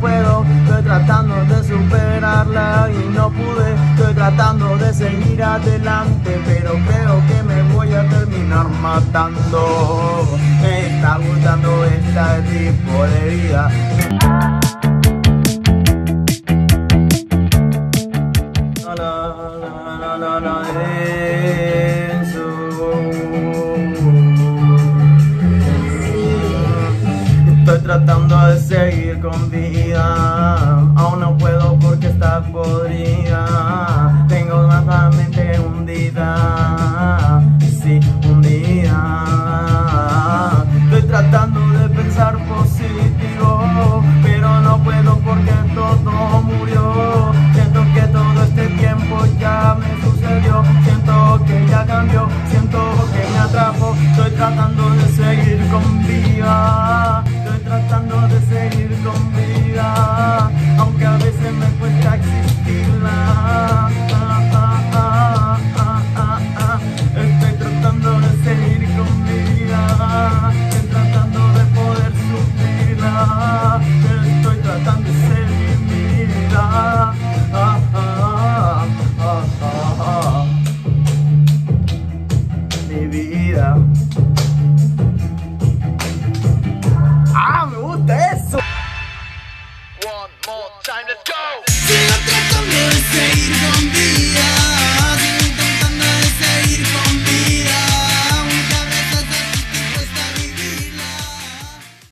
Estoy tratando de superarla y no pude Estoy tratando de seguir adelante Pero creo que me voy a terminar matando Me está gustando este tipo de vida la, la, la, tratando de seguir con vida. Aún no puedo porque está podrida. Tengo más mente hundida. Sí, hundida. Estoy tratando de pensar positivo Pero no puedo porque todo murió. Siento que todo este tiempo ya me sucedió. Siento que ya cambió, siento que me atrapó. Estoy tratando de seguir con vida tratando de seguir con vida, aunque a veces me cuesta existirla. Estoy tratando de seguir con vida, Estoy tratando de poder sufrirla. Estoy tratando de seguir mi vida. Mi vida. more time. Let's go.